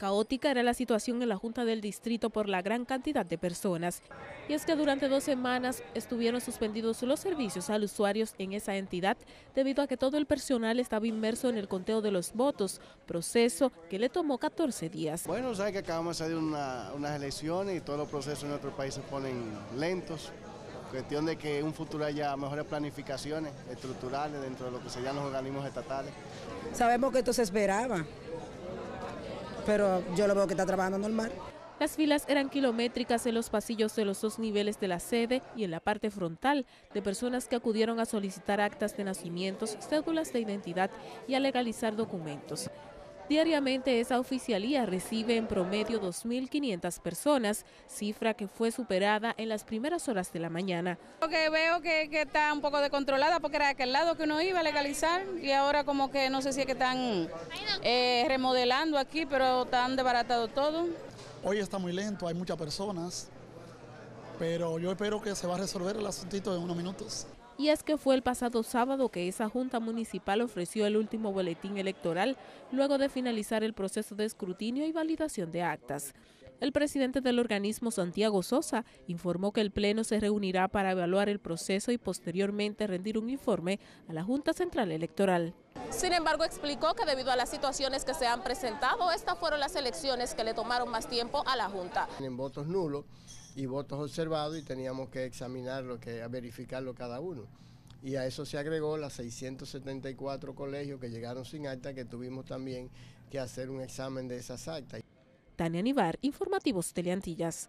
Caótica era la situación en la Junta del Distrito por la gran cantidad de personas. Y es que durante dos semanas estuvieron suspendidos los servicios a los usuarios en esa entidad debido a que todo el personal estaba inmerso en el conteo de los votos, proceso que le tomó 14 días. Bueno, sabe que acabamos de salir una, unas elecciones y todos los procesos en nuestro país se ponen lentos. Cuestión de que en un futuro haya mejores planificaciones estructurales dentro de lo que serían los organismos estatales. Sabemos que esto se esperaba pero yo lo veo que está trabajando normal. Las filas eran kilométricas en los pasillos de los dos niveles de la sede y en la parte frontal de personas que acudieron a solicitar actas de nacimientos, cédulas de identidad y a legalizar documentos. Diariamente esa oficialía recibe en promedio 2.500 personas, cifra que fue superada en las primeras horas de la mañana. que veo que, está un poco descontrolada porque era de aquel lado que uno iba a legalizar y ahora como que no sé si es que están eh, remodelando aquí, pero están desbaratado todo. Hoy está muy lento, hay muchas personas, pero yo espero que se va a resolver el asuntito en unos minutos y es que fue el pasado sábado que esa Junta Municipal ofreció el último boletín electoral luego de finalizar el proceso de escrutinio y validación de actas. El presidente del organismo, Santiago Sosa, informó que el Pleno se reunirá para evaluar el proceso y posteriormente rendir un informe a la Junta Central Electoral. Sin embargo, explicó que debido a las situaciones que se han presentado, estas fueron las elecciones que le tomaron más tiempo a la Junta. En votos nulos y votos observados y teníamos que examinarlo, que verificarlo cada uno. Y a eso se agregó las 674 colegios que llegaron sin acta, que tuvimos también que hacer un examen de esas actas. Tania Nivar, Informativos Teleantillas.